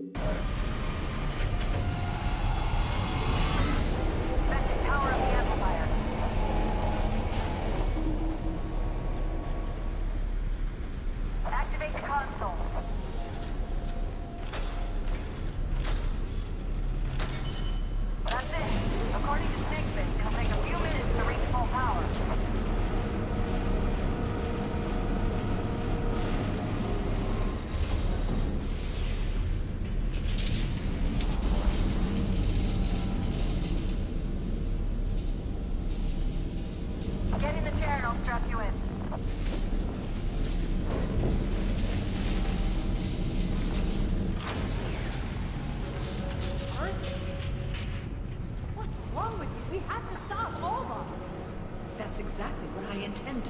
Beckett,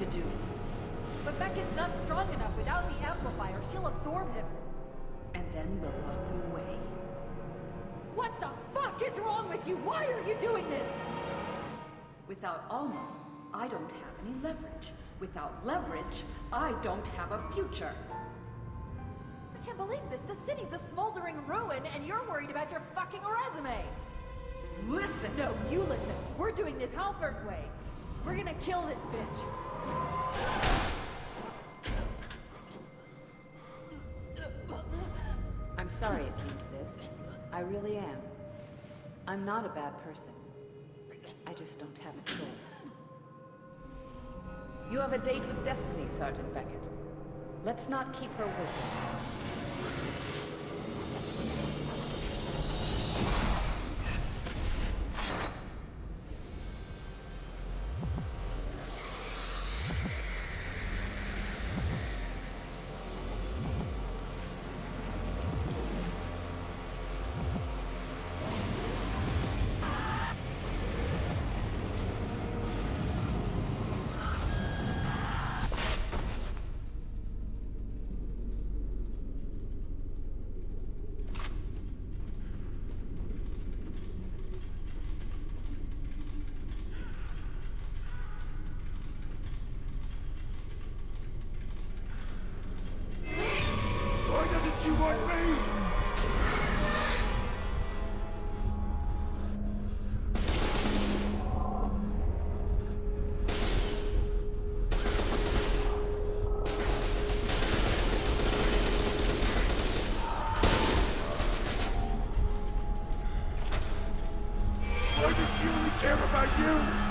to do. But Beckett's not strong enough. Without the amplifier, she'll absorb him. And then we'll lock them away. What the fuck is wrong with you? Why are you doing this? Without Alma, I don't have any leverage. Without leverage, I don't have a future. I can't believe this. The city's a smoldering ruin, and you're worried about your fucking resume. Listen! No, you listen. We're doing this Halford's way. We're gonna kill this bitch. I'm sorry it came to this. I really am. I'm not a bad person. I just don't have a choice. You have a date with Destiny, Sergeant Beckett. Let's not keep her waiting. Why does she only care about you?